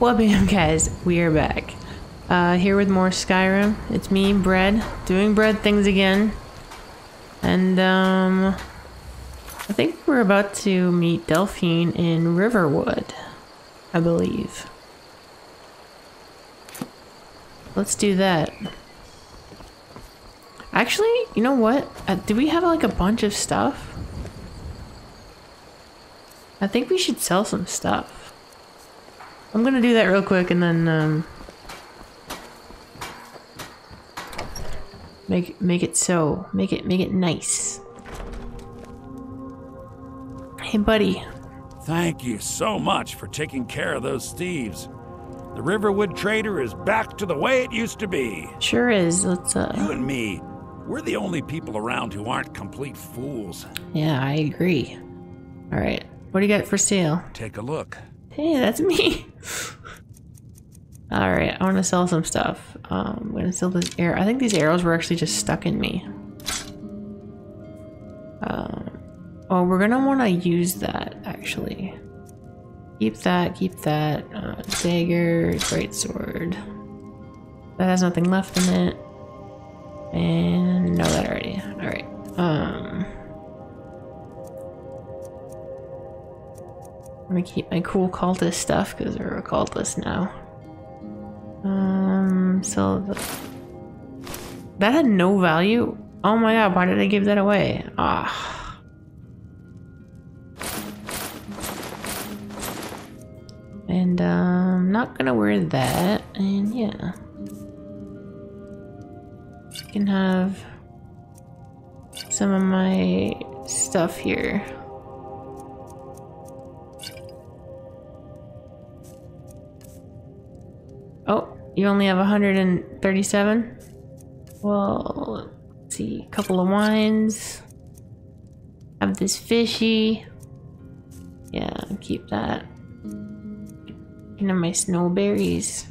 Well, bam, guys, we are back. Uh, here with more Skyrim. It's me, Bread, doing bread things again. And, um, I think we're about to meet Delphine in Riverwood, I believe. Let's do that. Actually, you know what? Uh, do we have like a bunch of stuff? I think we should sell some stuff. I'm gonna do that real quick and then um, make make it so make it make it nice. Hey, buddy. Thank you so much for taking care of those thieves. The Riverwood Trader is back to the way it used to be. Sure is. Let's Uh... You and me, we're the only people around who aren't complete fools. Yeah, I agree. All right. What do you got for sale? Take a look. Hey, that's me. All right, I want to sell some stuff. Um, I'm gonna sell this arrow. I think these arrows were actually just stuck in me. Um, oh, we're gonna want to use that actually. Keep that. Keep that. Uh, dagger, great sword. That has nothing left in it. And no, that already. All right. Um. I'm gonna keep my cool cultist stuff because we're a cultist now. Um, so that had no value. Oh my god, why did I give that away? Ah. And um, I'm not gonna wear that. And yeah, you can have some of my stuff here. You only have 137? Well, let's see. A couple of wines. Have this fishy. Yeah, keep that. And know, my snowberries.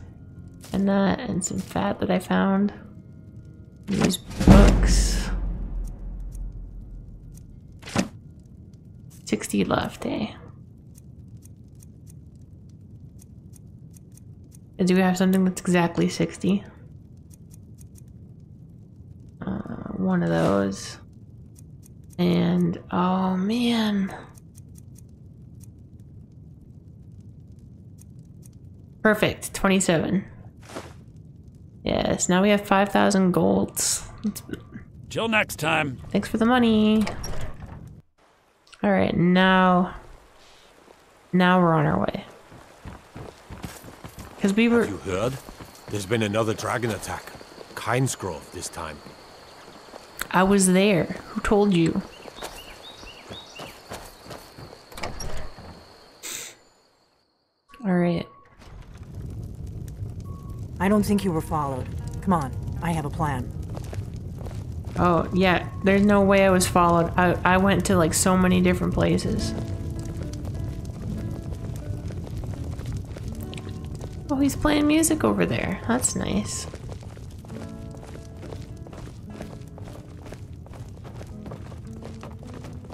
And that, and some fat that I found. These books. 60 left, eh? Do we have something that's exactly 60? Uh, one of those. And, oh man. Perfect, 27. Yes, now we have 5,000 golds. Till next time. Thanks for the money. Alright, now... Now we're on our way. Because we were... You heard? There's been another dragon attack. Kynesgrove this time. I was there. Who told you? Alright. I don't think you were followed. Come on, I have a plan. Oh, yeah. There's no way I was followed. I, I went to like so many different places. Oh, he's playing music over there. That's nice.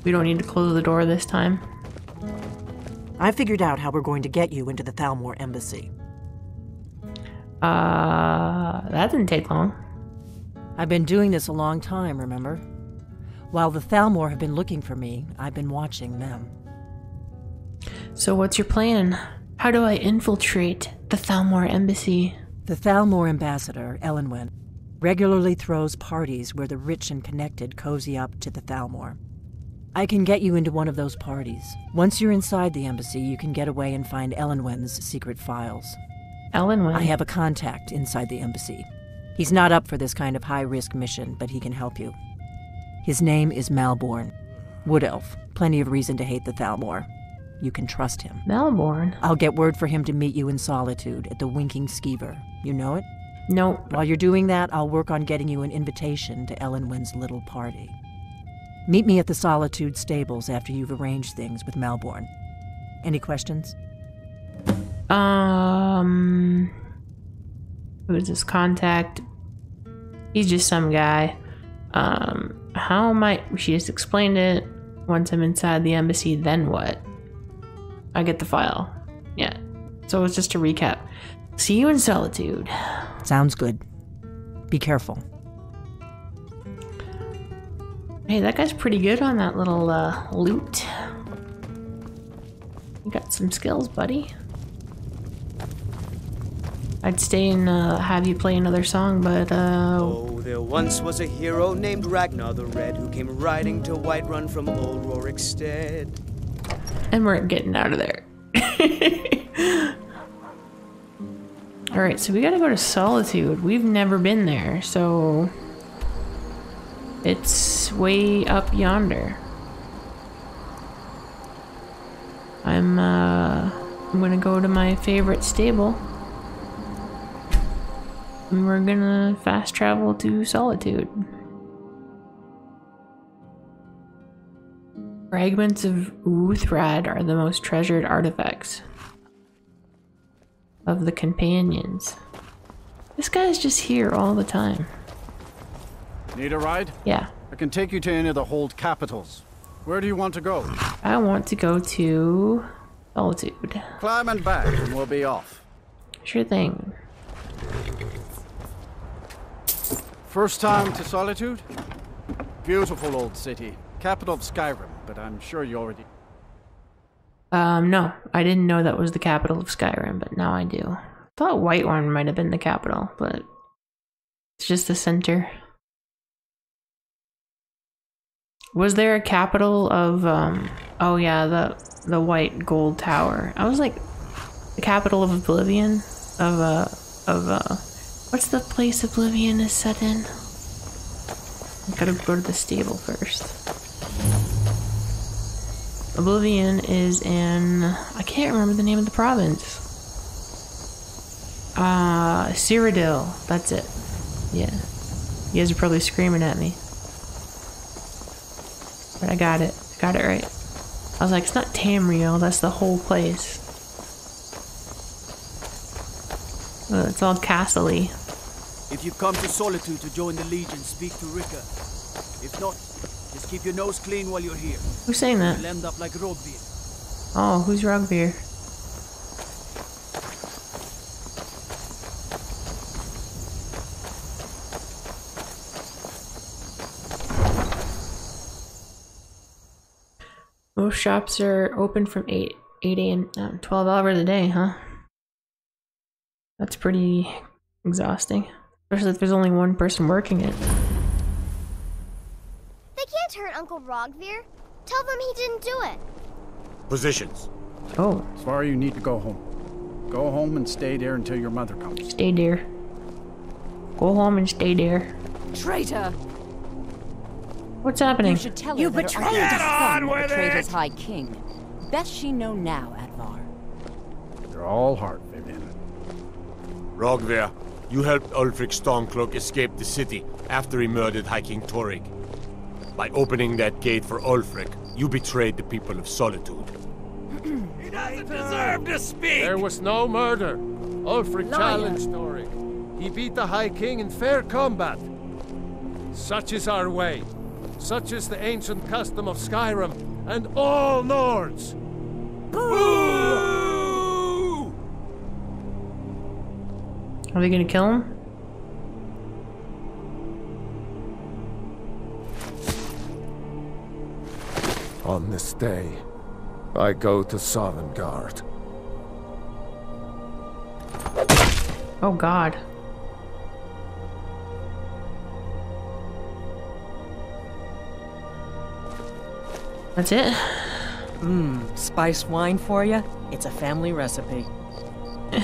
We don't need to close the door this time. I figured out how we're going to get you into the Thalmor embassy. Uh, that didn't take long. I've been doing this a long time, remember? While the Thalmor have been looking for me, I've been watching them. So what's your plan? How do I infiltrate the Thalmor embassy? The Thalmor ambassador, Elenwen, regularly throws parties where the rich and connected cozy up to the Thalmor. I can get you into one of those parties. Once you're inside the embassy, you can get away and find Elenwen's secret files. Elenwen. I have a contact inside the embassy. He's not up for this kind of high risk mission, but he can help you. His name is Malborn. Wood Elf. Plenty of reason to hate the Thalmor. You can trust him. Malborn. I'll get word for him to meet you in solitude at the Winking Skeever. You know it? Nope. While you're doing that, I'll work on getting you an invitation to Elenwen's little party. Meet me at the Solitude stables after you've arranged things with Malborn. Any questions? Um, who is this contact? He's just some guy. Um, how am I? She just explained it. Once I'm inside the embassy, then what? I get the file. Yeah. So it's just a recap. See you in solitude. Sounds good. Be careful. Hey, that guy's pretty good on that little uh, loot. You got some skills, buddy. I'd stay and uh, have you play another song, but uh, Oh, there once was a hero named Ragnar the Red who came riding to Whiterun from old Rorikstead. And we're getting out of there. All right, so we gotta go to Solitude. We've never been there, so it's way up yonder. I'm uh, I'm gonna go to my favorite stable. And we're gonna fast travel to Solitude. Fragments of Wuuthrad are the most treasured artifacts of the companions. This guy's just here all the time. Need a ride? Yeah, I can take you to any of the hold capitals. Where do you want to go? I want to go to Solitude. Climb and back, and we'll be off. Sure thing. First time to Solitude? Beautiful old city. Capital of Skyrim, but I'm sure you already. Um, no, I didn't know that was the capital of Skyrim, but now I do. thought Whiterun might have been the capital, but it's just the center. Was there a capital of um oh yeah, the the white gold tower. I was like the capital of Oblivion of uh of uh what's the place Oblivion is set in? I gotta go to the stable first. Oblivion is in I can't remember the name of the province. Uh Cyrodiil, that's it. Yeah. You guys are probably screaming at me. But I got it. I got it right. I was like, it's not Tamriel, that's the whole place. Oh, it's all castle-y. If you've come to Solitude to join the Legion, speak to Rikke. If not, just keep your nose clean while you're here. Who's saying that? You'll end up like Roggvir. Oh, who's Rugbeer? Most shops are open from 8 8 a.m. um, 12 hours a day, huh? That's pretty exhausting. Especially if there's only one person working it. They can't hurt Uncle Roggvir. Tell them he didn't do it. Positions. Oh, Svar, you need to go home. Go home and stay there until your mother comes. stay there. Go home and stay there. Traitor! What's happening? You should tell You her that her betrayed uncle us. is son on of with the traitor's it. high king. Best she know now, Addvar. They're all heart, Vivian. Roggvir, you helped Ulfric Stormcloak escape the city after he murdered High King Torygg. By opening that gate for Ulfric, you betrayed the people of Solitude. He doesn't deserve to speak! There was no murder. Ulfric Liar. challenged Torygg. He beat the High King in fair combat. Such is our way. Such is the ancient custom of Skyrim and all Nords. Boo! Are they gonna kill him? On this day, I go to Sovngarde. Oh god. That's it? Mmm, spice wine for you? It's a family recipe.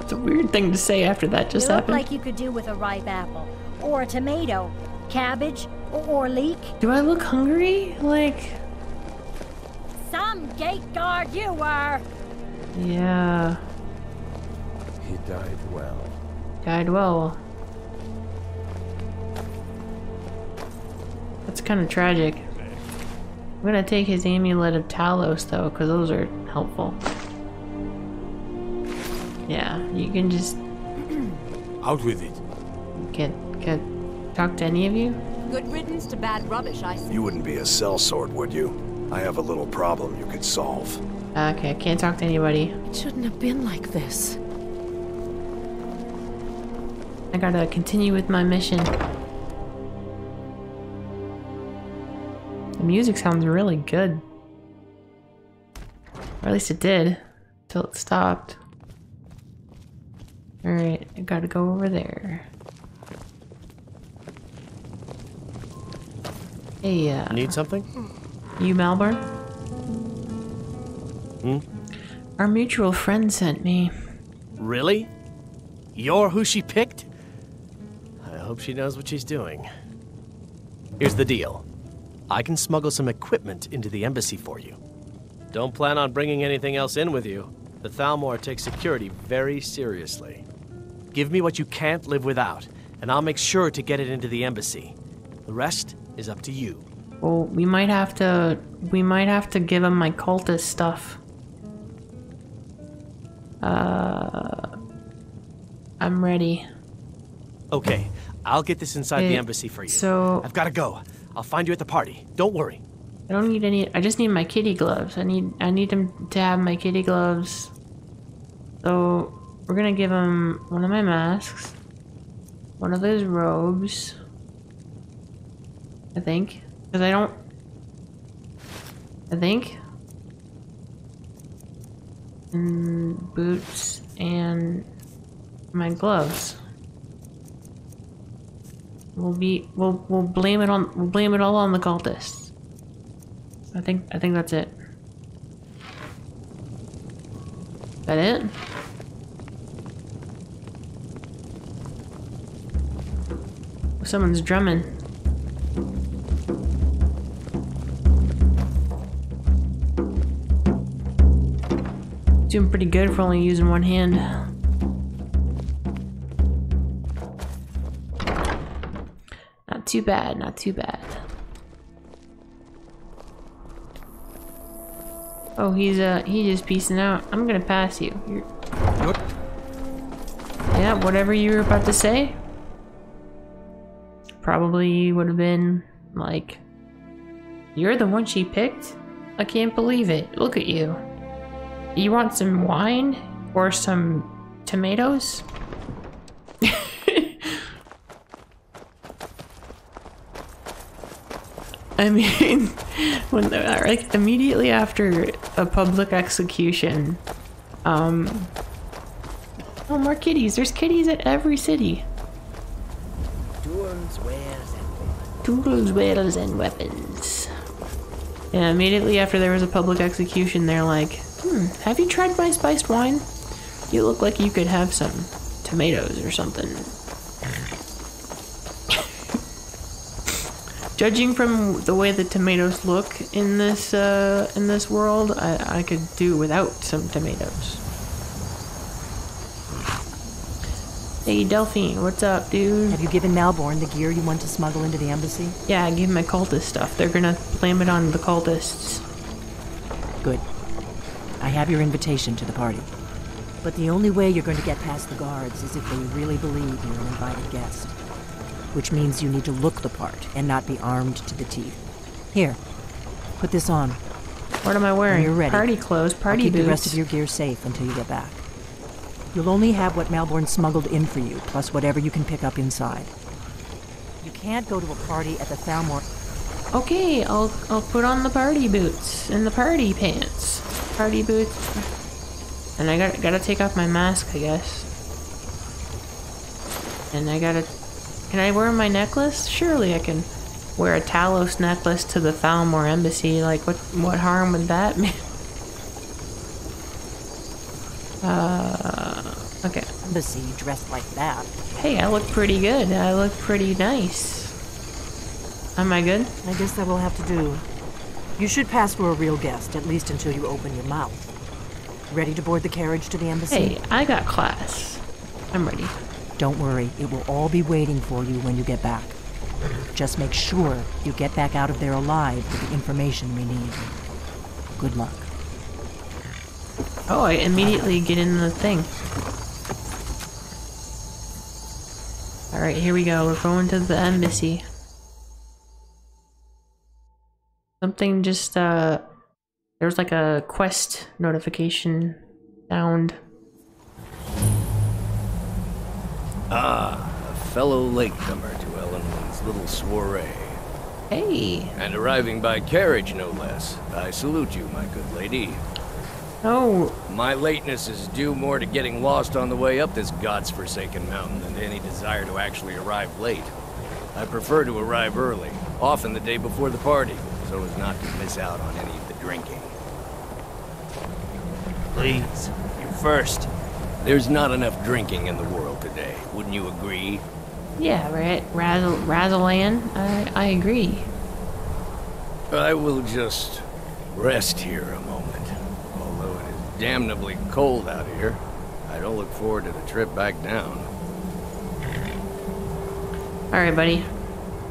It's a weird thing to say after that just you look happened. like you could do with a ripe apple, or a tomato, cabbage, or, or leek. Do I look hungry? Like, Some gate guard you were. yeah, He died well. died well. That's kind of tragic. I'm gonna take his amulet of Talos though, because those are helpful. Yeah, you can just Out with it. get get talk to any of you. Good riddance to bad rubbish, I say. You wouldn't be a sellsword, would you? I have a little problem you could solve. Okay, I can't talk to anybody. It shouldn't have been like this. I gotta continue with my mission. The music sounds really good. Or at least it did. Till it stopped. Alright, I gotta go over there. Hey, uh... Need something? You, Malborn? Hmm? Our mutual friend sent me. Really? You're who she picked? I hope she knows what she's doing. Here's the deal. I can smuggle some equipment into the embassy for you. Don't plan on bringing anything else in with you. The Thalmor takes security very seriously. Give me what you can't live without, and I'll make sure to get it into the embassy. The rest is up to you. Well, we might have to... We might have to give him my cultist stuff. Uh... I'm ready. Okay, I'll get this inside the Eh, embassy for you. so- I've gotta go. I'll find you at the party. Don't worry. I don't need any... I just need my kitty gloves. I need... I need him to have my kitty gloves. So, we're gonna give him one of my masks. One of those robes. I think. Because I don't... I think. And boots and my gloves. We'll be we'll we'll blame it on we'll blame it all on the cultists. I think I think that's it. That it? Someone's drumming. Doing pretty good for only using one hand. Not too bad, not too bad. Oh, he's uh he's just piecing out. I'm gonna pass you. You're... Yeah, whatever you were about to say. Probably would have been like You're the one she picked? I can't believe it. Look at you. You want some wine? Or some tomatoes? I mean, when the, like immediately after a public execution, um, oh more kitties. There's kitties at every city. Tools, wares, and Tools, wares, and weapons. Yeah, immediately after there was a public execution, they're like, hmm, have you tried my spiced wine? You look like you could have some tomatoes or something. Judging from the way the tomatoes look in this uh, in this world, I, I could do without some tomatoes. Hey Delphine, what's up, dude? Have you given Malborn the gear you want to smuggle into the embassy? Yeah, I gave him my cultist stuff. They're gonna blame it on the cultists. Good. I have your invitation to the party. But the only way you're going to get past the guards is if they really believe you're an invited guest. Which means you need to look the part and not be armed to the teeth. Here, put this on. What am I wearing? When you're ready. Party clothes, party I'll keep boots. the rest of your gear safe until you get back. You'll only have what Malborn smuggled in for you, plus whatever you can pick up inside. You can't go to a party at the Thalmor. Okay, I'll I'll put on the party boots and the party pants. Party boots. And I got gotta take off my mask, I guess. And I gotta Can I wear my necklace? Surely I can wear a Talos necklace to the Thalmor embassy. Like what what harm would that be? Uh okay. Embassy dressed like that. Hey, I look pretty good. I look pretty nice. Am I good? I guess that will have to do. You should pass for a real guest, at least until you open your mouth. Ready to board the carriage to the embassy? Hey, I got class. I'm ready. Don't worry, it will all be waiting for you when you get back. Just make sure you get back out of there alive with the information we need. Good luck. Oh, I immediately get in the thing. Alright, here we go. We're going to the embassy. Something just, uh, there's like a quest notification sound. Ah, a fellow latecomer to Elenwen's little soiree. Hey. And arriving by carriage, no less. I salute you, my good lady. Oh. My lateness is due more to getting lost on the way up this god's forsaken mountain than to any desire to actually arrive late. I prefer to arrive early, often the day before the party, so as not to miss out on any of the drinking. Please, you first. There's not enough drinking in the world today, wouldn't you agree? Yeah, right. Razzle, Razelan. I, I agree. I will just rest here a moment. Although it is damnably cold out here, I don't look forward to the trip back down. Alright, buddy.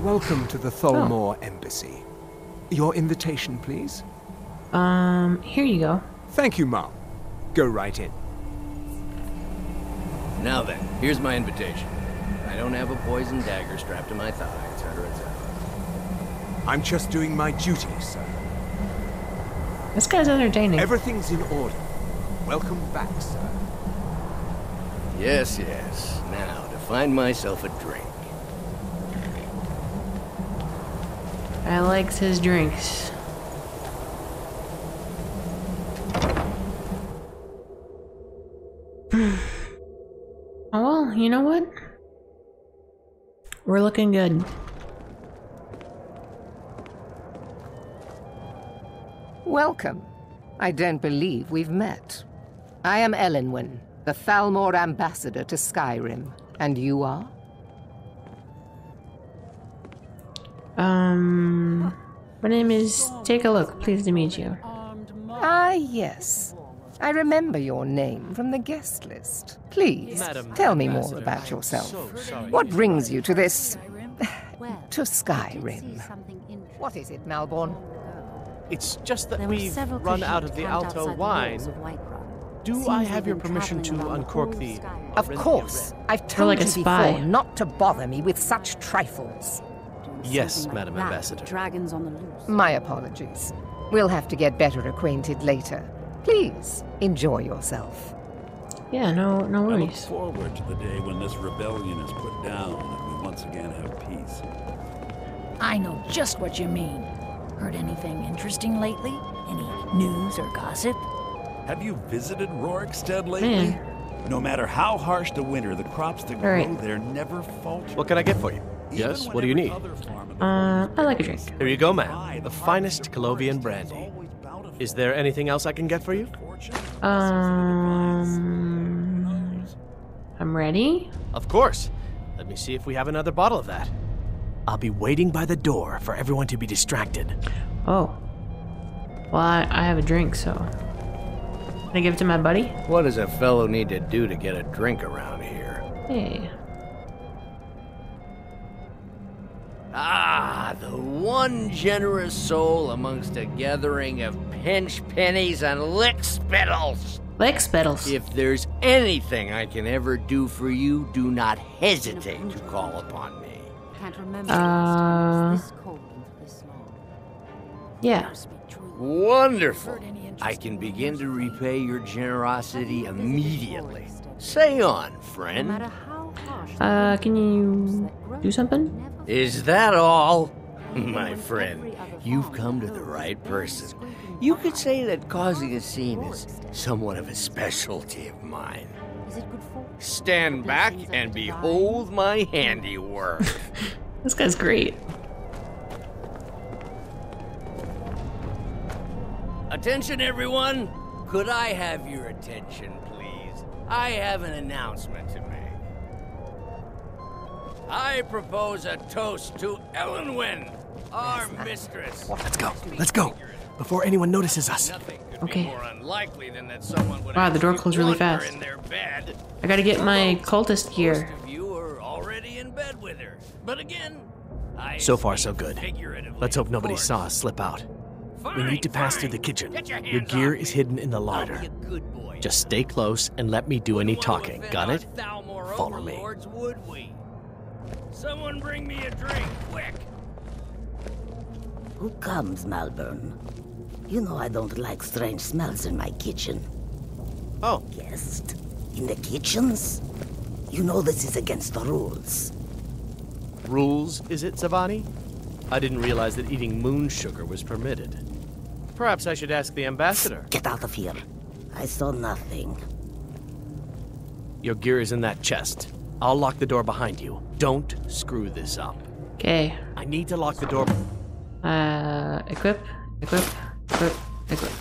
Welcome to the Thalmor oh. Embassy. Your invitation, please. Um, here you go. Thank you, Mom. Go right in. Now then, here's my invitation. I don't have a poison dagger strapped to my thigh, etc., etc. I'm just doing my duty, sir. This guy's entertaining. Everything's in order. Welcome back, sir. Yes, yes. Now, to find myself a drink. I likes his drinks. oh well, you know what? We're looking good. Welcome. I don't believe we've met. I am Elenwen, the Thalmor ambassador to Skyrim. And you are? Um, my name is Teyk'aluk. Pleased to meet you. Ah, yes. I remember your name from the guest list. Please, Madam tell me more about yourself. so. What brings you to this... to Skyrim? What is it, Malborn? It's just that There we've run out of the Alto outside the wine. walls of Whiterun. Do Seems I they've your permission to uncork whole the... Of course. I've told like you before not to bother me with such trifles. Yes, Something like Madam that, Ambassador. Dragons on the loose. My apologies. We'll have to get better acquainted later. Please, enjoy yourself. Yeah, no, no worries. I look worries. forward to the day when this rebellion is put down and we once again have peace. I know just what you mean. Heard anything interesting lately? Any news or gossip? Have you visited Rorikstead lately? Man. No matter how harsh the winter, the crops that All grow right. there never falter. What can I get for you? Even Yes, what do you need? every other farm in the Uh, I like a drink. Here you go, ma'am. The finest Colovian brandy. Is there anything else I can get for you? Um, I'm ready. Of course. Let me see if we have another bottle of that. I'll be waiting by the door for everyone to be distracted. Oh. Well, I, I have a drink, so. Can I give it to my buddy? What does a fellow need to do to get a drink around here? Hey. Ah, the one generous soul amongst a gathering of pinch pennies and lick spittles. Lick spittles. If there's anything I can ever do for you, do not hesitate to call upon me. Can't remember Uh, this cold this long. Yeah. Wonderful. I can begin to repay your generosity immediately. Say on, friend. matter how harsh the Uh, can you do something? Is that all? My friend, you've come to the right person. You could say that causing a scene is somewhat of a specialty of mine. Is it good for? Stand back and behold my handiwork. This guy's great. Attention, everyone! Could I have your attention, please? I have an announcement to make. I propose a toast to Elenwen, our mistress. Let's go. Let's go. Before anyone notices us. Okay. more unlikely than that someone would Wow, the door closed really fast. In their bed. I gotta get my cultist gear. Most of you are already in bed with her. But again, I So far, so good. Let's hope nobody saw us slip out. We need to pass through the kitchen. Your Your gear is me. hidden in the I'll larder. be a good boy. Just stay close and let me do any Wouldn't want to talking. Got it? Follow me. Overlords, would we? Someone bring me a drink, quick! Who comes, Malborn? You know I don't like strange smells in my kitchen. Oh. Guest? In the kitchens? You know this is against the rules. Rules, is it, Tsavani? I didn't realize that eating moon sugar was permitted. Perhaps I should ask the ambassador. Get out of here. I saw nothing. Your gear is in that chest. I'll lock the door behind you. Don't screw this up. Okay. I need to lock the door Uh, equip, equip, equip, equip.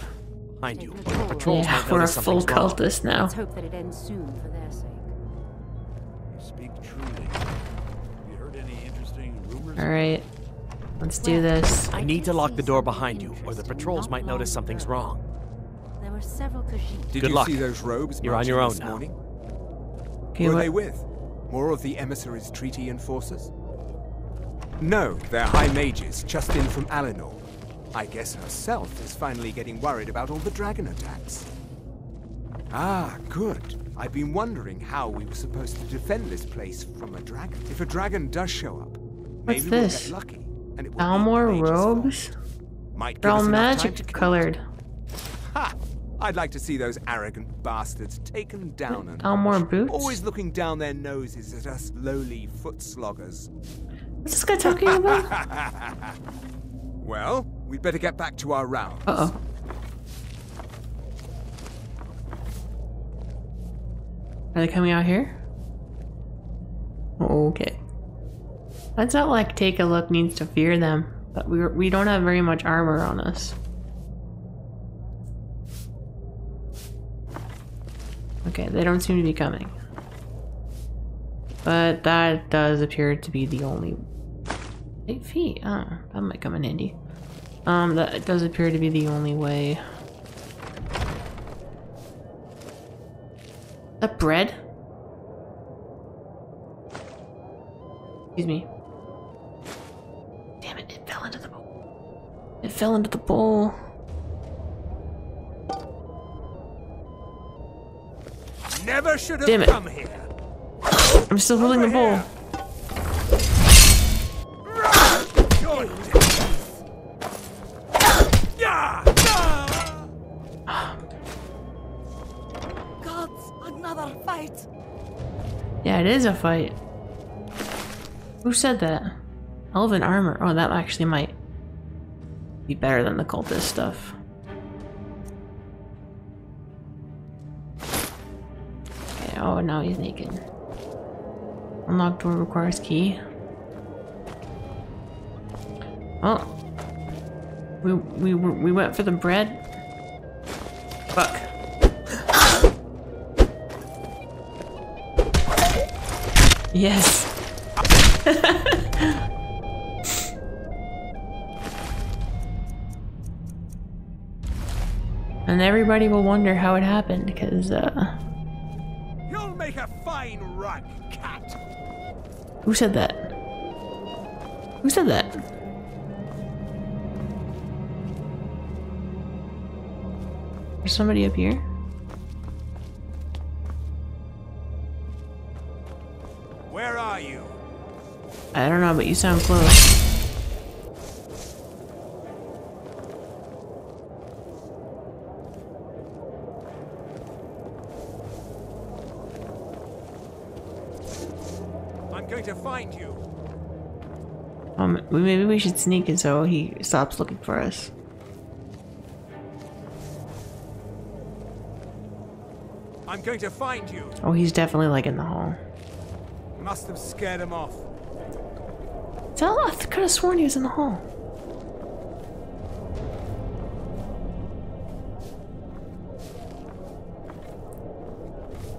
behind you. or patrols Yeah, we're a full something's wrong. cultist now. Let's hope that it ends soon for their sake. Speak truly. You heard any interesting rumors? All right, let's do this. I need to lock the door behind you, or the patrols might notice something's wrong. There were several Khajiit. Did Good you luck. see those robes You're on your own now. morning? Okay, Who are what- they with? More of the emissaries' treaty enforcers? No, they're high mages, just in from Alinor. I guess herself is finally getting worried about all the dragon attacks. Ah, good. I've been wondering how we were supposed to defend this place from a dragon. If a dragon does show up, maybe What's we'll this? get lucky. And it will Almor be the mage's robes? Might They're all us enough time magic to kill it. colored. Ha! I'd like to see those arrogant bastards taken down and punished. boots? Always looking down their noses at us lowly foot sloggers. What's this guy talking about? well, we'd better get back to our rounds. Uh oh. Are they coming out here? Okay. That's not like Teyk'aluk needs to fear them, but we we don't have very much armor on us. Okay, they don't seem to be coming. But that does appear to be the only eight feet. Oh, that might come in handy. Um, that does appear to be the only way. That bread? Excuse me. Damn it, it fell into the bowl. It fell into the bowl. Never should have Damn it. come here. I'm still holding the bowl. Gods, another fight. Yeah, it is a fight. Who said that? Elven armor. Oh, that actually might be better than the cultist stuff. Now he's naked. Unlock door requires key. Oh. We, we, we went for the bread. Fuck. Yes. and everybody will wonder how it happened because uh fine rug, cat. who said that? Who said that? There's somebody up here? Where are you? I don't know, but you sound close. I'm going to find you. Um, we- maybe we should sneak it so he stops looking for us. I'm going to find you. Oh, he's definitely like in the hall. Must have scared him off. Tell I could have sworn he was in the hall.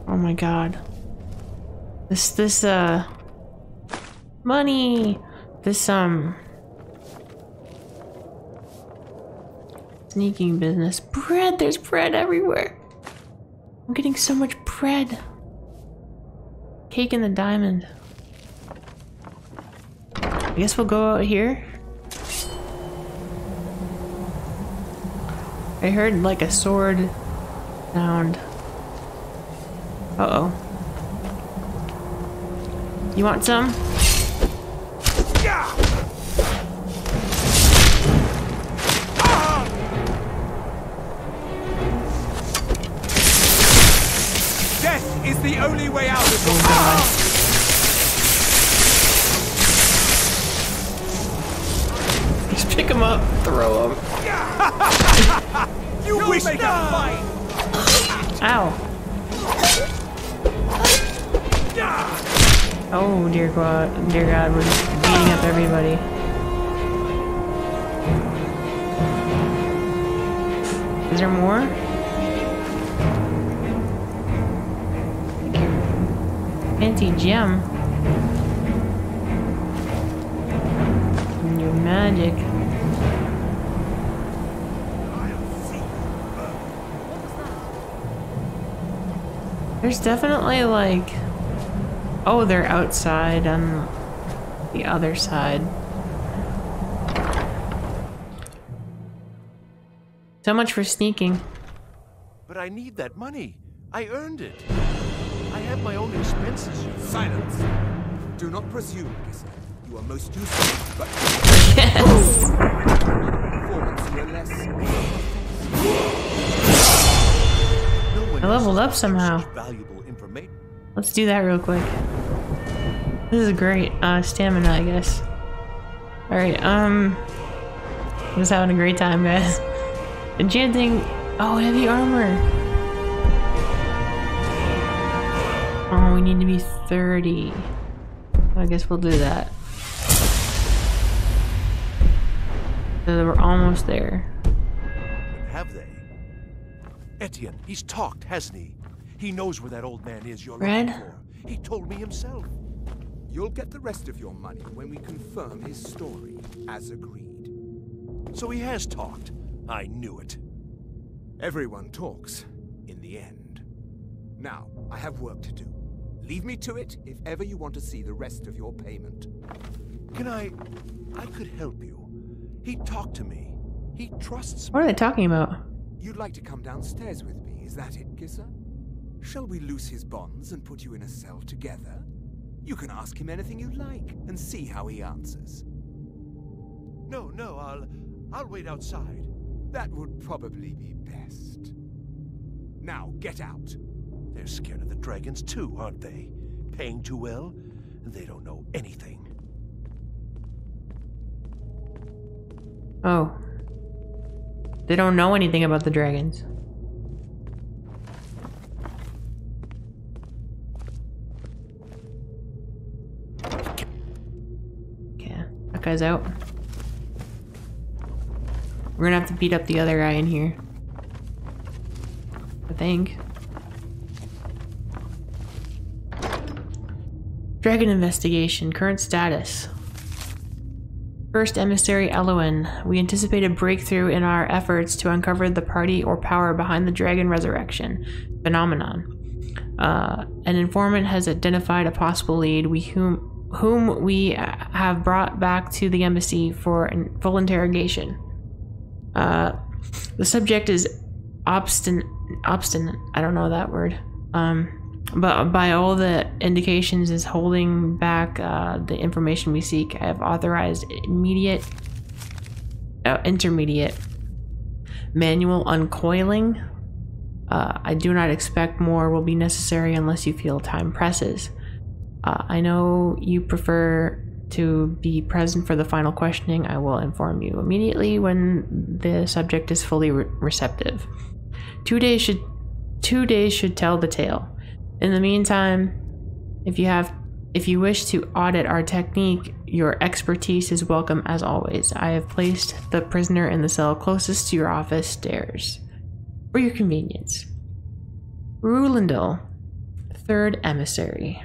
Oh my god. This this uh money this um sneaking business. Bread, there's bread everywhere. I'm getting so much bread. Cake and the diamond. I guess we'll go out here. I heard like a sword sound. Uh oh. You want some? Is the only way out of your... Just pick him up, throw him. you wish to fight! Ow. Oh dear God, dear God, we're just beating up everybody. Is there more? Fancy gem. New magic. There's definitely like... Oh, they're outside on the other side. So much for sneaking. But I need that money. I earned it. I have my own expenses. You Silence. Do not presume, Gissur. You are most useful, but... Yes. Performance you are less... I leveled up somehow. Let's do that real quick. This is great. Uh, stamina, I guess. Alright, um... Just having a great time, guys. Enchanting... Oh, heavy armor! We need to be 30. I guess we'll do that. So we're almost there. Have they? Etienne, he's talked, hasn't he? He knows where that old man is you're Red? looking for. He told me himself. You'll get the rest of your money when we confirm his story, as agreed. So he has talked. I knew it. Everyone talks, in the end. Now, I have work to do. Leave me to it if ever you want to see the rest of your payment. Can I... I could help you. He talked to me. He trusts me. What are they talking about? You'd like to come downstairs with me, is that it, Gissur? Shall we loose his bonds and put you in a cell together? You can ask him anything you like and see how he answers. No, no, I'll... I'll wait outside. That would probably be best. Now, get out. They're scared of the dragons too, aren't they? Paying too well? They don't know anything. Oh. They don't know anything about the dragons. Okay, that guy's out. We're gonna have to beat up the other guy in here. I think. Dragon investigation, current status. First emissary Elenwen, we anticipate a breakthrough in our efforts to uncover the party or power behind the dragon resurrection phenomenon. Uh, an informant has identified a possible lead, we whom whom we have brought back to the embassy for full interrogation. Uh, the subject is obstinate. Obstinate. I don't know that word. Um, but by all the indications is holding back uh, the information we seek. I have authorized immediate, uh, intermediate manual uncoiling. Uh, I do not expect more will be necessary unless you feel time presses. Uh, I know you prefer to be present for the final questioning. I will inform you immediately when the subject is fully re receptive. Two days should two days should tell the tale. In the meantime, if you have if you wish to audit our technique, your expertise is welcome as always. I have placed the prisoner in the cell closest to your office stairs for your convenience. Rulindil, third emissary.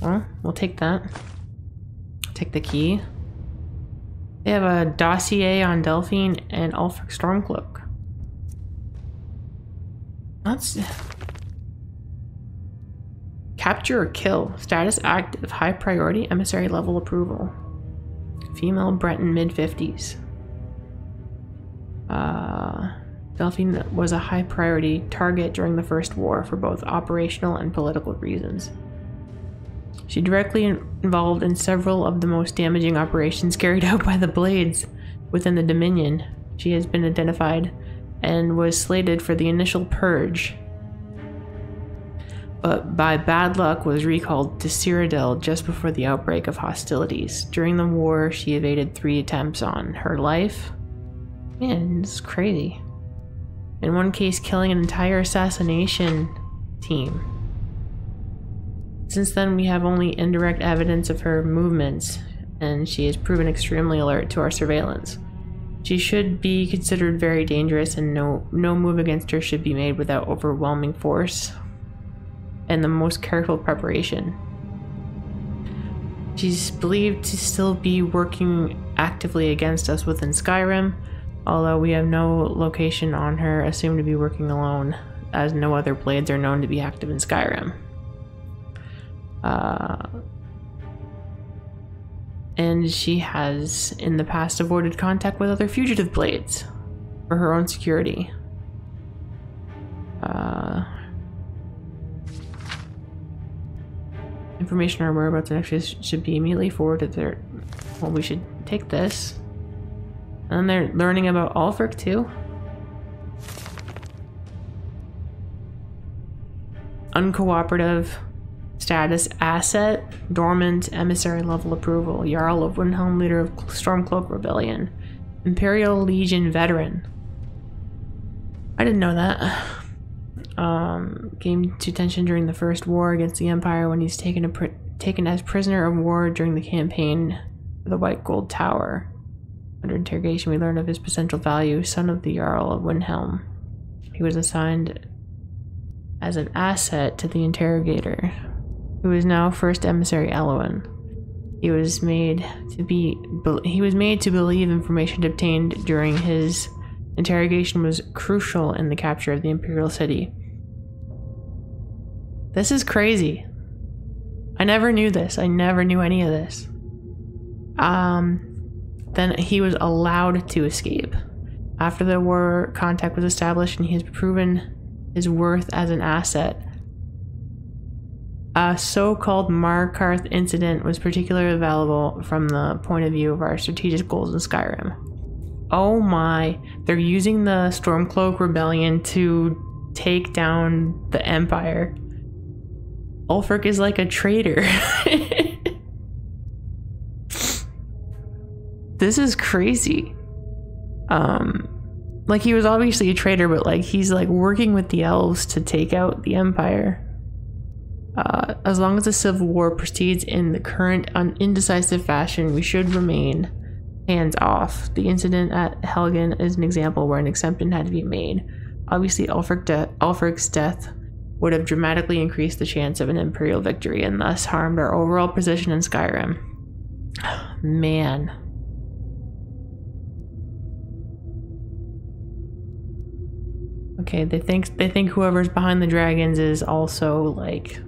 Well, we'll take that. Take the key. They have a dossier on Delphine and Ulfric Stormcloak. That's capture or kill. Status active. High priority. Emissary level approval. Female Breton mid 50s. Uh, Delphine was a high priority target during the First War for both operational and political reasons. She directly involved in several of the most damaging operations carried out by the Blades within the Dominion. She has been identified and was slated for the initial purge. But by bad luck was recalled to Cyrodiil just before the outbreak of hostilities. During the war, she evaded three attempts on her life. Man, it's crazy. In one case, killing an entire assassination team. Since then, we have only indirect evidence of her movements, and she has proven extremely alert to our surveillance. She should be considered very dangerous, and no, no move against her should be made without overwhelming force and the most careful preparation. She's believed to still be working actively against us within Skyrim, although we have no location on her assumed to be working alone, as no other blades are known to be active in Skyrim. Uh, and she has in the past avoided contact with other fugitive blades for her own security. Uh, information on whereabouts and actually should be immediately forwarded there. Well, we should take this. And they're learning about Ulfric too. Uncooperative status asset, dormant, emissary level approval, Jarl of Windhelm, leader of Stormcloak Rebellion, Imperial Legion veteran. I didn't know that um, came to tension during the First War against the Empire when he's taken, a taken as prisoner of war during the campaign the White Gold Tower. Under interrogation, we learn of his potential value, son of the Jarl of Windhelm. He was assigned as an asset to the interrogator, who is now First Emissary Elenwen. He was made to be he was made to believe information obtained during his interrogation was crucial in the capture of the Imperial City. This is crazy. I never knew this. I never knew any of this. Um, then he was allowed to escape. After the war, contact was established and he has proven his worth as an asset. A so-called Markarth incident was particularly valuable from the point of view of our strategic goals in Skyrim. Oh my, they're using the Stormcloak Rebellion to take down the Empire. Ulfric is like a traitor. this is crazy. Um, like he was obviously a traitor, but like he's like working with the elves to take out the empire. Uh, as long as the civil war proceeds in the current indecisive fashion, we should remain hands off. The incident at Helgen is an example where an exception had to be made. Obviously, Ulfric de Ulfric's death would have dramatically increased the chance of an Imperial victory and thus harmed our overall position in Skyrim. Man. Okay, they think they think whoever's behind the dragons is also like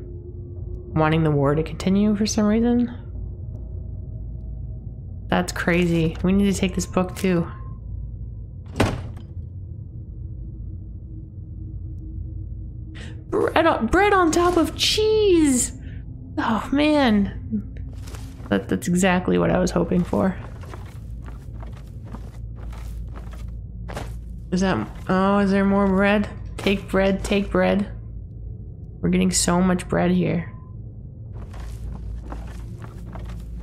wanting the war to continue for some reason. That's crazy. We need to take this book too. Bread on, bread on top of cheese. Oh man, that, that's exactly what I was hoping for. Is that, oh, is there more bread? Take bread, take bread. We're getting so much bread here.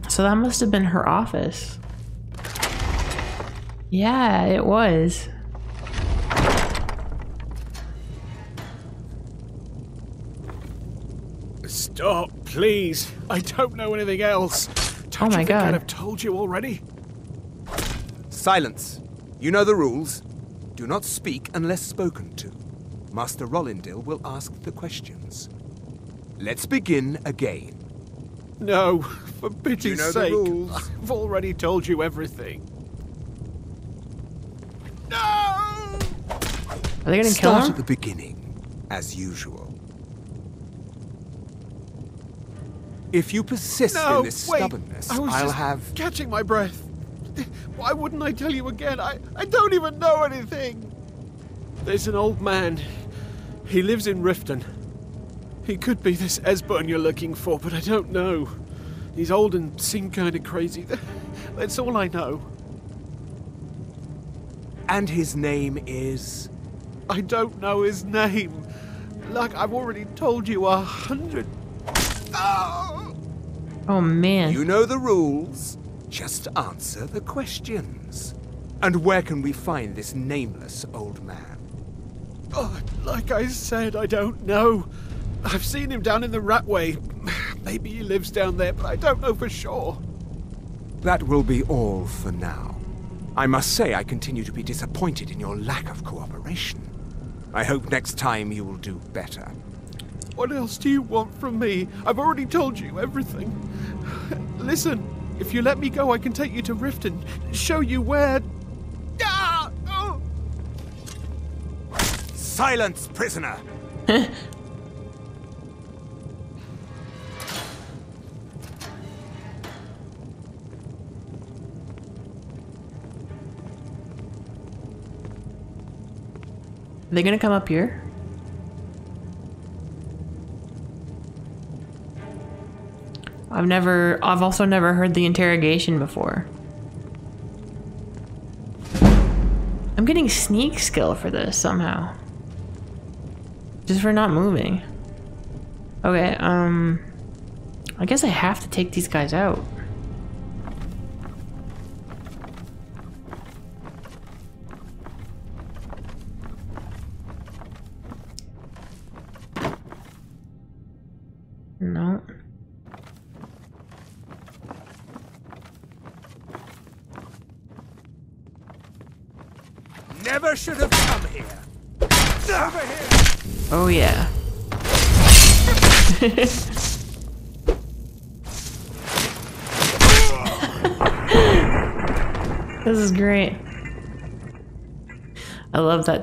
So that must have been her office. Yeah, it was. Stop, please. I don't know anything else. Don't oh my you god. I'd have told you already. Silence. You know the rules. Do not speak unless spoken to. Master Rulindil will ask the questions. Let's begin again. No, for pity's you know sake. The rules? I've already told you everything. No! Are they gonna kill Start him? at the beginning, as usual. If you persist no, in this wait. stubbornness, I was I'll just have. catching my breath. Why wouldn't I tell you again? I, I don't even know anything. There's an old man. He lives in Riften. He could be this Esbern you're looking for, but I don't know. He's old and seemed kind of crazy. That's all I know. And his name is. I don't know his name. like I've already told you a hundred. Oh! Oh man. You know the rules. Just answer the questions. And where can we find this nameless old man? Oh, like I said, I don't know. I've seen him down in the Ratway. Maybe he lives down there, but I don't know for sure. That will be all for now. I must say I continue to be disappointed in your lack of cooperation. I hope next time you will do better. What else do you want from me? I've already told you everything. Listen, if you let me go, I can take you to Riften, show you where. Ah! Oh! Silence, prisoner! Are they gonna come up here? I've never, I've also never heard the interrogation before. I'm getting sneak skill for this somehow. Just for not moving. Okay, um, I guess I have to take these guys out.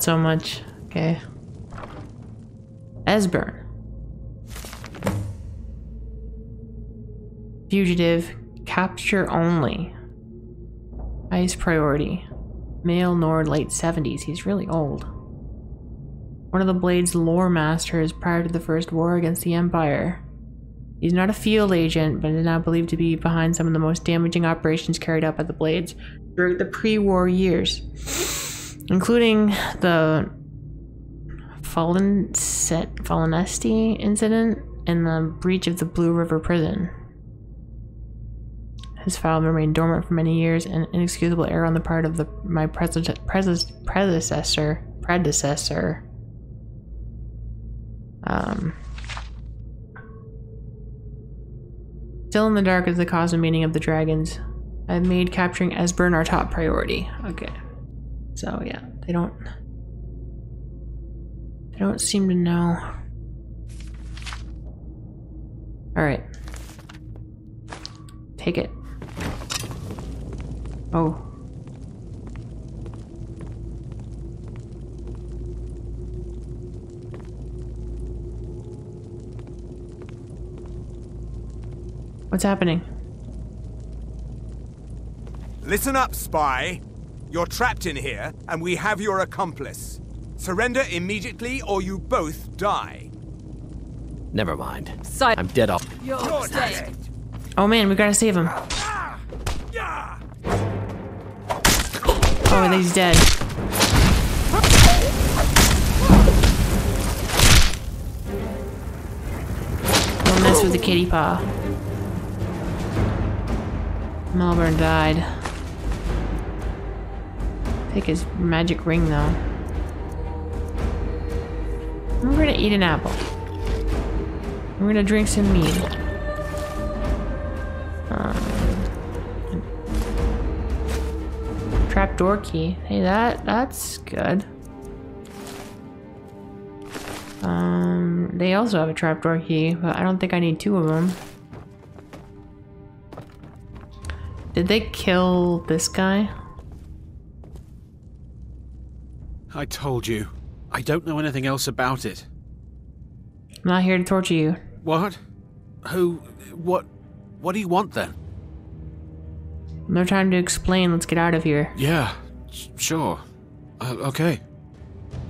So much. Okay. Esbern. Fugitive. Capture only. Highest priority. Male Nord late 70s. He's really old. One of the Blade's lore masters prior to the First War against the Empire. He's not a field agent, but is now believed to be behind some of the most damaging operations carried out by the Blades during the pre-war years, including the Fallen Set Falinesti incident and the breach of the Blue River Prison. His file remained dormant for many years, an inexcusable error on the part of the my prede- prede- predecessor predecessor. Um, still in the dark is the cause and meaning of the dragons. I've made capturing Esbern our top priority. Okay, so yeah, they don't they don't seem to know. All right, take it. Oh. What's happening? Listen up, spy. You're trapped in here, and we have your accomplice. Surrender immediately, or you both die. Never mind. Side. I'm dead off. You're dead. Oh man, we gotta save him. Oh, he's dead. Don't mess with the kitty paw. Malborn died. Take his magic ring though. We're gonna eat an apple. We're gonna drink some mead. Um, trapdoor key. Hey, that that's good. Um, they also have a trapdoor key, but I don't think I need two of them. Did they kill this guy? I told you. I don't know anything else about it. I'm not here to torture you. What? Who? What? What do you want then? No time to explain. Let's get out of here. Yeah, sure. Uh, okay.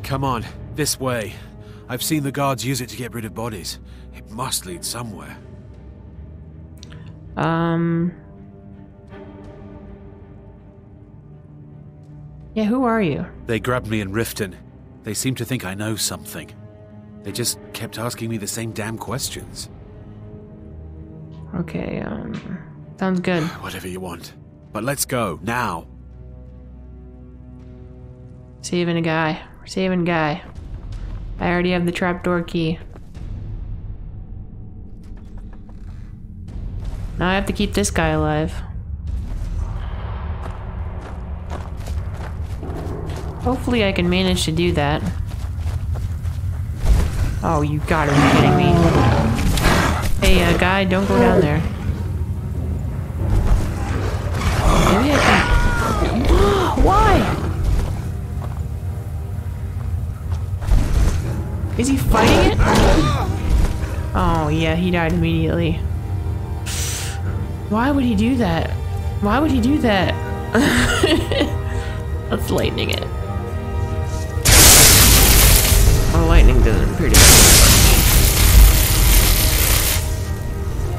Come on, this way. I've seen the guards use it to get rid of bodies. It must lead somewhere. Um. Yeah, who are you? They grabbed me in Riften. They seem to think I know something. They just kept asking me the same damn questions. Okay, um, sounds good. Whatever you want. But let's go, now. Saving a guy. We're saving a guy. I already have the trapdoor key. Now I have to keep this guy alive. Hopefully I can manage to do that. Oh, you gotta be kidding me. Hey, uh, guy, don't go down there. Maybe I can... Why? Is he fighting it? Oh, yeah, he died immediately. Why would he do that? Why would he do that? Let's lightning it.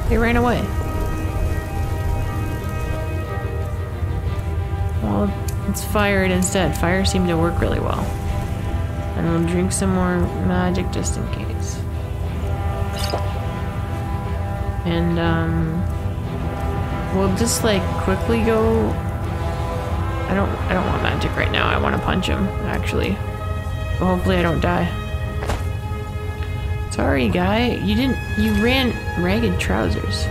He ran away. Well, let's fire it instead. Fire seemed to work really well. And we'll drink some more magic just in case. And, um... We'll just, like, quickly go... I don't, I don't want magic right now. I want to punch him, actually. But hopefully I don't die. Sorry, guy. You didn't... You ran ragged trousers.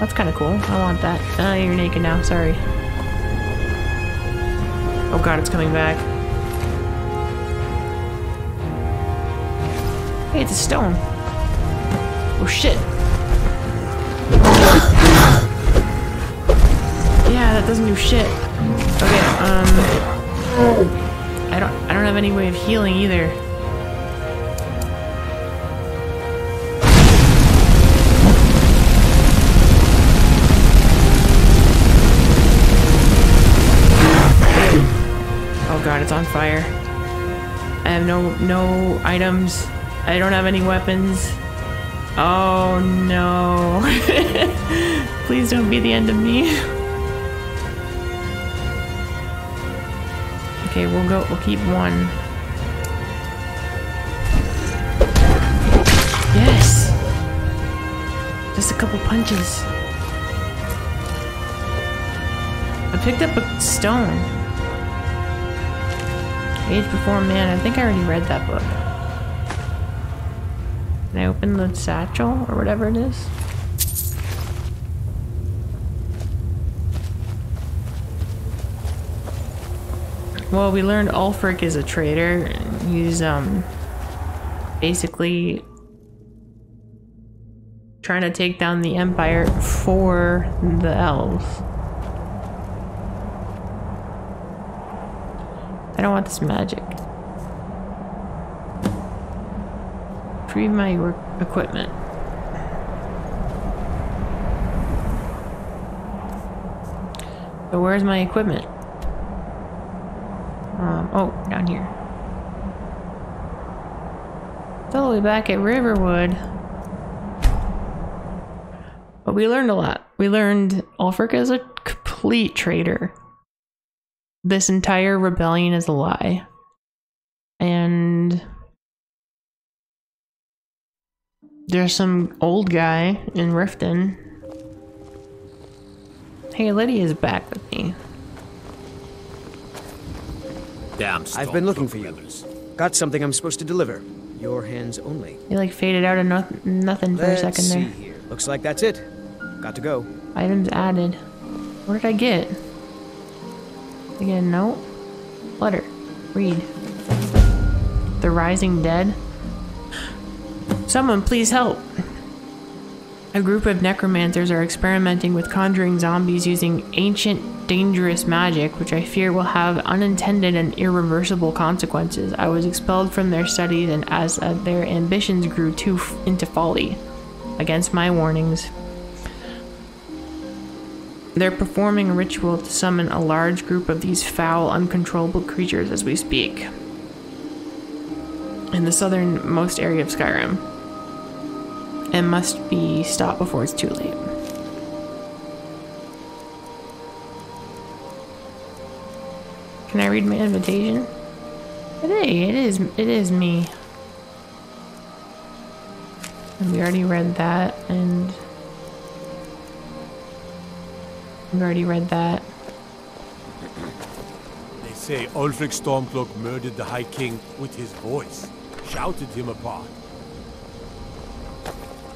That's kind of cool. I want that. Ah, you're naked now. Sorry. Oh god, it's coming back. Hey, it's a stone. Oh shit. Yeah, that doesn't do shit. Okay, um I don't I don't have any way of healing either. God, it's on fire. I have no no items. I don't have any weapons. Oh no. Please don't be the end of me. Okay, we'll go we'll keep one. Yes. Just a couple punches. I picked up a stone. Age before man. I think I already read that book. Can I open the satchel or whatever it is? Well, we learned Ulfric is a traitor. He's um basically trying to take down the Empire for the elves. I don't want this magic. Retrieve my work equipment. So where's my equipment? Um, oh, down here. It's all the way back at Riverwood. But we learned a lot. We learned Ulfric is a complete traitor. This entire rebellion is a lie. And there's some old guy in Riften. Hey, Lydia's back with me. Damn I've been looking for you. Got something I'm supposed to deliver. Your hands only. You like faded out of no nothing for Let's a second see there. here. Looks like that's it. Got to go. Items added. What did I get? I get a note? Letter. Read. The Rising Dead? Someone please help! A group of necromancers are experimenting with conjuring zombies using ancient, dangerous magic, which I fear will have unintended and irreversible consequences. I was expelled from their studies, and as uh, their ambitions grew too into folly, against my warnings, they're performing a ritual to summon a large group of these foul, uncontrollable creatures as we speak. In the southernmost area of Skyrim. And must be stopped before it's too late. Can I read my invitation? Hey, it is it is me. And we already read that, and we already read that. They say Ulfric Stormcloak murdered the High King with his voice, shouted him apart.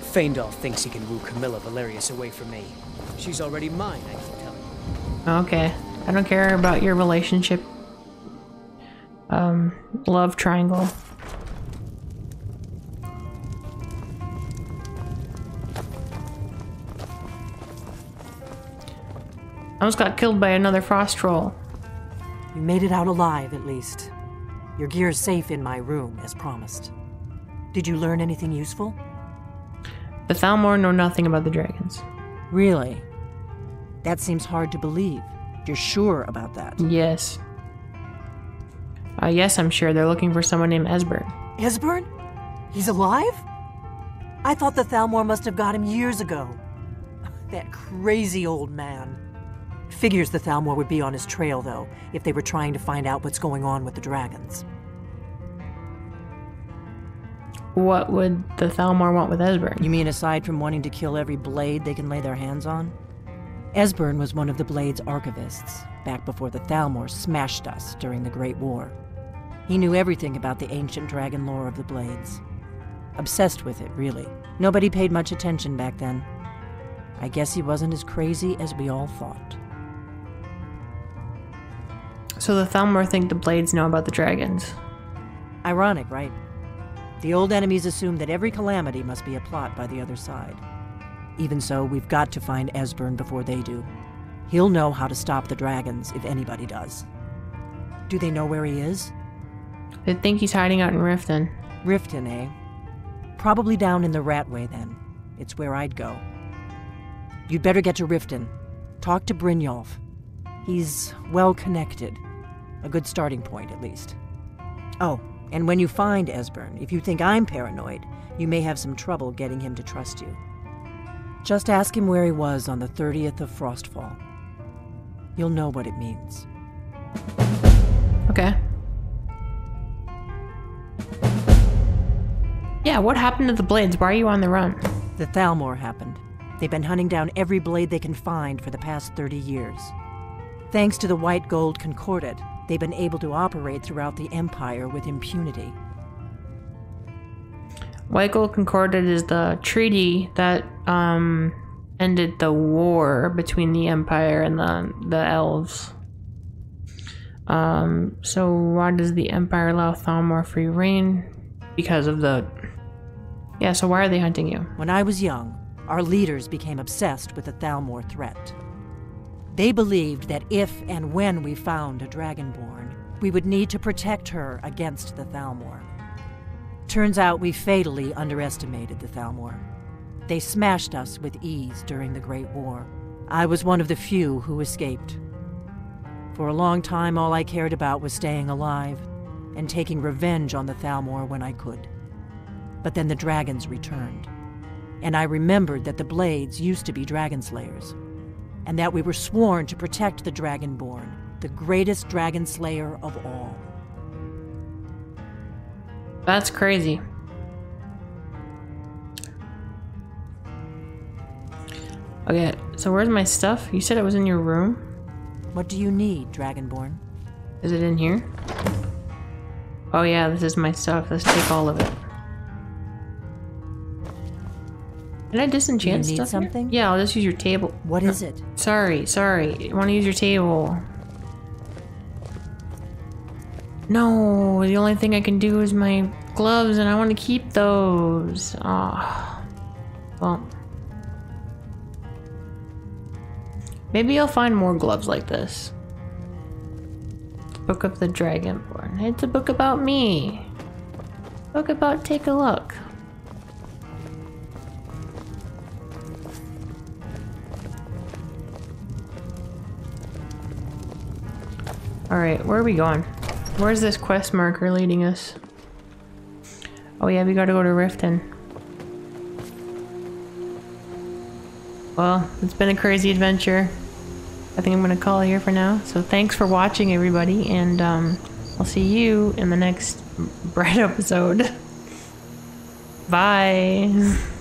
Faendal thinks he can woo Camilla Valerius away from me. She's already mine, I can tell you. Okay. I don't care about your relationship. Um, love triangle. Almost got killed by another frost troll. You made it out alive, at least. Your gear's safe in my room, as promised. Did you learn anything useful? The Thalmor know nothing about the dragons. Really? That seems hard to believe. You're sure about that? Yes. Uh, yes, I'm sure they're looking for someone named Esbern. Esbern? He's alive? I thought the Thalmor must have got him years ago. That crazy old man. Figures the Thalmor would be on his trail, though, if they were trying to find out what's going on with the dragons. What would the Thalmor want with Esbern? You mean aside from wanting to kill every blade they can lay their hands on? Esbern was one of the Blade's archivists, back before the Thalmor smashed us during the Great War. He knew everything about the ancient dragon lore of the Blades. Obsessed with it, really. Nobody paid much attention back then. I guess he wasn't as crazy as we all thought. So the Thalmor think the Blades know about the dragons. Ironic, right? The old enemies assume that every calamity must be a plot by the other side. Even so, we've got to find Esbern before they do. He'll know how to stop the dragons if anybody does. Do they know where he is? They think he's hiding out in Riften. Riften, eh? Probably down in the Ratway, then. It's where I'd go. You'd better get to Riften. Talk to Brynjolf. He's well connected. A good starting point, at least. Oh, and when you find Esbern, if you think I'm paranoid, you may have some trouble getting him to trust you. Just ask him where he was on the 30th of Frostfall. You'll know what it means. Okay. Yeah, what happened to the Blades? Why are you on the run? The Thalmor happened. They've been hunting down every blade they can find for the past 30 years. Thanks to the White Gold Concordat, they've been able to operate throughout the Empire with impunity. White Gold Concordat is the treaty that um, ended the war between the Empire and the the elves. Um, so why does the Empire allow Thalmor free reign? Because of the yeah. So why are they hunting you? When I was young, our leaders became obsessed with the Thalmor threat. They believed that if and when we found a Dragonborn, we would need to protect her against the Thalmor. Turns out we fatally underestimated the Thalmor. They smashed us with ease during the Great War. I was one of the few who escaped. For a long time, all I cared about was staying alive and taking revenge on the Thalmor when I could. But then the dragons returned, and I remembered that the Blades used to be dragon slayers, and that we were sworn to protect the Dragonborn, the greatest dragon slayer of all. That's crazy. Okay, so where's my stuff? You said it was in your room? What do you need, Dragonborn? Is it in here? Oh yeah, this is my stuff. Let's take all of it. Can I disenchant you need stuff here? something? Yeah, I'll just use your table. What is it? Sorry, sorry. I want to use your table. No, the only thing I can do is my gloves, and I want to keep those. Ah, well, maybe I'll find more gloves like this. Book of the Dragonborn. It's a book about me. Book about take a look. Alright, where are we going? Where's this quest marker leading us? Oh yeah, we gotta go to Riften. Well, it's been a crazy adventure. I think I'm gonna call it here for now. So thanks for watching everybody, and um, I'll see you in the next Bread episode. Bye!